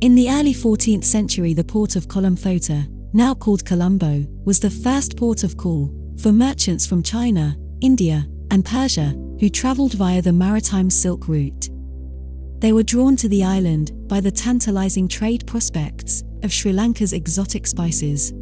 In the early 14th century, the port of Kolompota, now called Colombo, was the first port of call for merchants from China, India, and Persia who travelled via the maritime Silk Route. They were drawn to the island by the tantalizing trade prospects of Sri Lanka's exotic spices.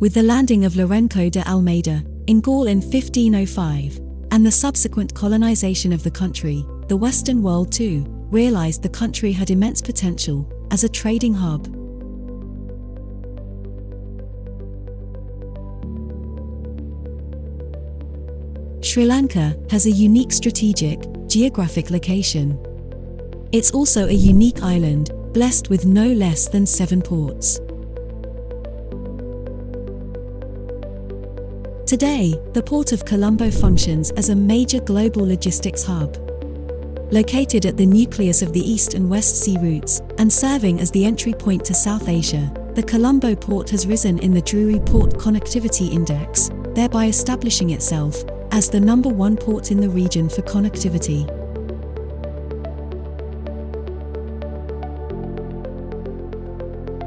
With the landing of Lourenco de Almeida in Galle in 1505 and the subsequent colonization of the country, the Western world too realized the country had immense potential as a trading hub. Sri Lanka has a unique strategic, geographic location. It's also a unique island, blessed with no less than seven ports. Today, the Port of Colombo functions as a major global logistics hub. Located at the nucleus of the East and West Sea routes, and serving as the entry point to South Asia, the Colombo port has risen in the Drewry Port Connectivity Index, thereby establishing itself as the number one port in the region for connectivity.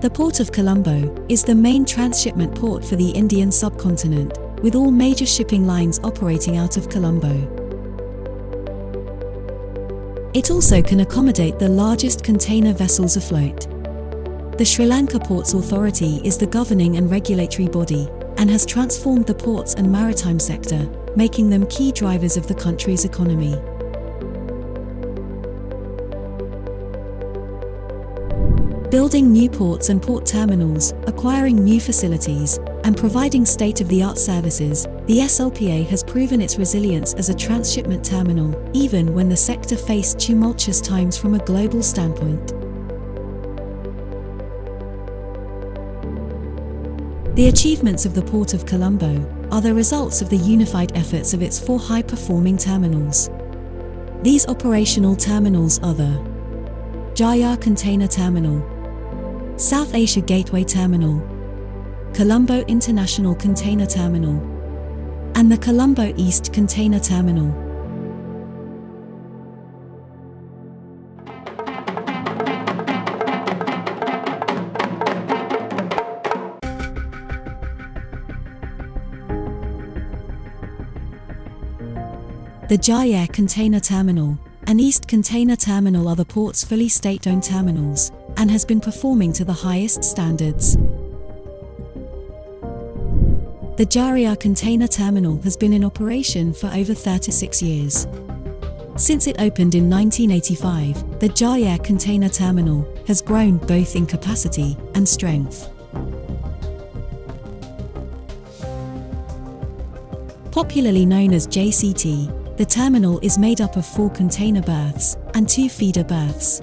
The Port of Colombo is the main transshipment port for the Indian subcontinent, with all major shipping lines operating out of Colombo. It also can accommodate the largest container vessels afloat. The Sri Lanka Ports Authority is the governing and regulatory body and has transformed the ports and maritime sector, making them key drivers of the country's economy. Building new ports and port terminals, acquiring new facilities, and providing state-of-the-art services, the SLPA has proven its resilience as a transshipment terminal, even when the sector faced tumultuous times from a global standpoint. The achievements of the Port of Colombo are the results of the unified efforts of its four high-performing terminals. These operational terminals are the Jaya Container Terminal, South Asia Gateway Terminal, Colombo International Container Terminal, and the Colombo East Container Terminal. The Jaya Container Terminal and East Container Terminal are the port's fully state-owned terminals and has been performing to the highest standards. The Jaya Container Terminal has been in operation for over 36 years. Since it opened in 1985, the Jaya Container Terminal has grown both in capacity and strength. Popularly known as JCT, the terminal is made up of four container berths and two feeder berths.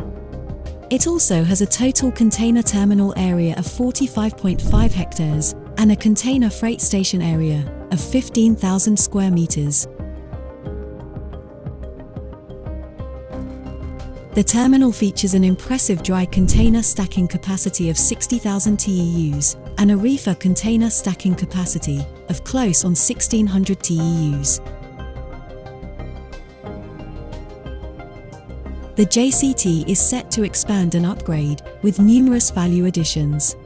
It also has a total container terminal area of 45.5 hectares and a container freight station area of 15,000 square meters. The terminal features an impressive dry container stacking capacity of 60,000 TEUs and a reefer container stacking capacity of close on 1,600 TEUs. The JCT is set to expand and upgrade with numerous value additions.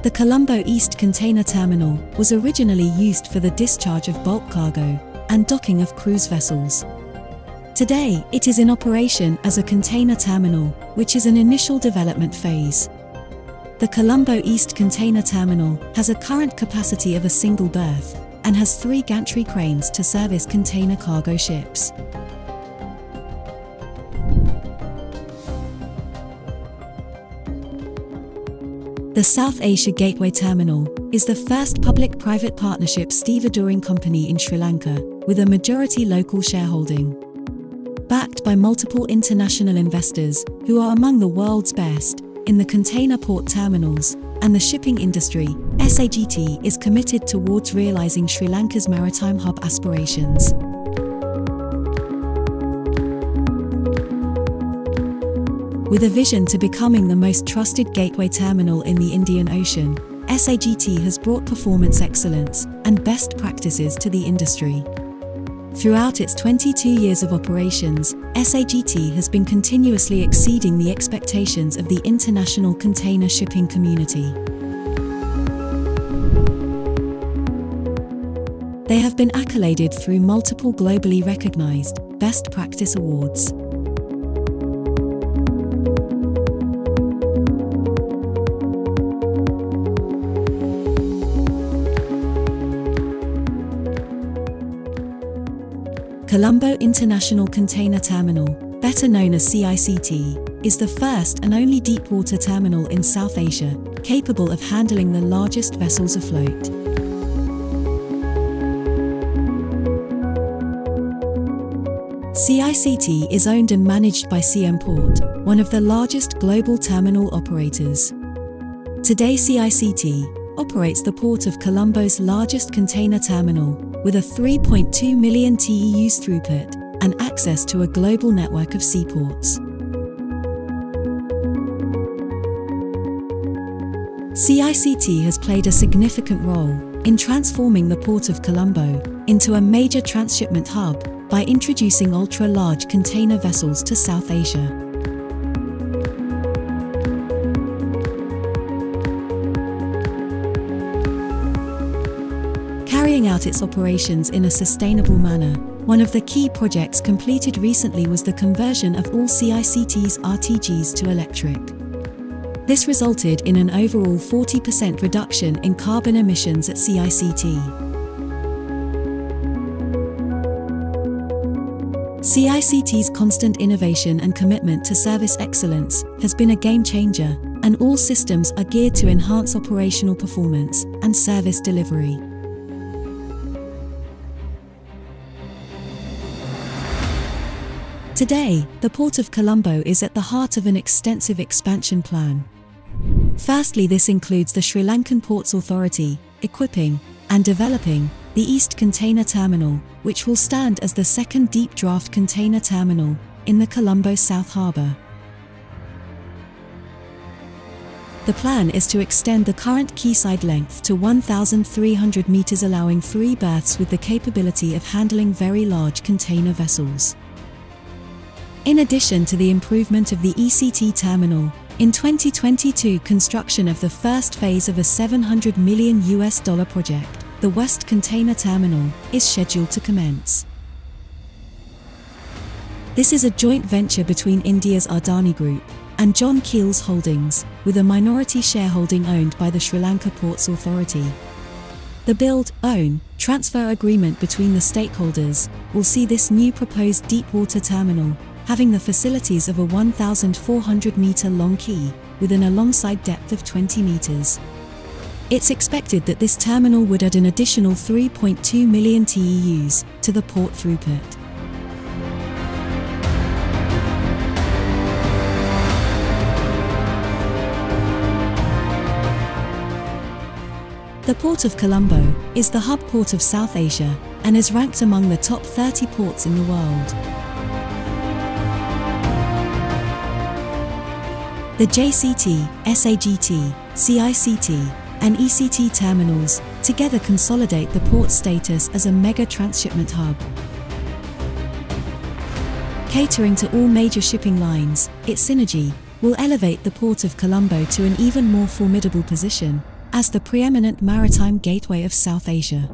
The Colombo East Container Terminal was originally used for the discharge of bulk cargo and docking of cruise vessels. Today, it is in operation as a container terminal, which is an initial development phase. The Colombo East Container Terminal has a current capacity of a single berth and has three gantry cranes to service container cargo ships. The South Asia Gateway Terminal is the first public-private partnership stevedoring company in Sri Lanka with a majority local shareholding. Backed by multiple international investors who are among the world's best, in the container port terminals and the shipping industry, SAGT is committed towards realizing Sri Lanka's maritime hub aspirations. With a vision to becoming the most trusted gateway terminal in the Indian Ocean, SAGT has brought performance excellence and best practices to the industry. Throughout its 22 years of operations, SAGT has been continuously exceeding the expectations of the international container shipping community. They have been accoladed through multiple globally recognized best practice awards. Colombo International Container Terminal, better known as CICT, is the first and only deepwater terminal in South Asia, capable of handling the largest vessels afloat. CICT is owned and managed by CM Port, one of the largest global terminal operators. Today CICT operates the port of Colombo's largest container terminal, with a 3.2 million TEUs throughput and access to a global network of seaports. CICT has played a significant role in transforming the Port of Colombo into a major transshipment hub by introducing ultra-large container vessels to South Asia. Carrying out its operations in a sustainable manner. One of the key projects completed recently was the conversion of all CICT's RTGs to electric. This resulted in an overall 40% reduction in carbon emissions at CICT. CICT's constant innovation and commitment to service excellence has been a game changer, and all systems are geared to enhance operational performance and service delivery. Today, the Port of Colombo is at the heart of an extensive expansion plan. Firstly, this includes the Sri Lankan Ports Authority, equipping and developing the East Container Terminal, which will stand as the second deep draft container terminal in the Colombo South Harbour. The plan is to extend the current quayside length to 1,300 metres allowing three berths with the capability of handling very large container vessels. In addition to the improvement of the ECT terminal, in 2022 construction of the first phase of a 700 million US dollar project, the West Container Terminal, is scheduled to commence. This is a joint venture between India's Adani Group and John Keells Holdings, with a minority shareholding owned by the Sri Lanka Ports Authority. The build, own, transfer agreement between the stakeholders will see this new proposed deepwater terminal having the facilities of a 1,400 metre long quay, with an alongside depth of 20 metres. It's expected that this terminal would add an additional 3.2 million TEUs to the port throughput. The Port of Colombo is the hub port of South Asia and is ranked among the top 30 ports in the world. The JCT, SAGT, CICT, and ECT terminals together consolidate the port's status as a mega transshipment hub. Catering to all major shipping lines, its synergy will elevate the Port of Colombo to an even more formidable position as the preeminent maritime gateway of South Asia.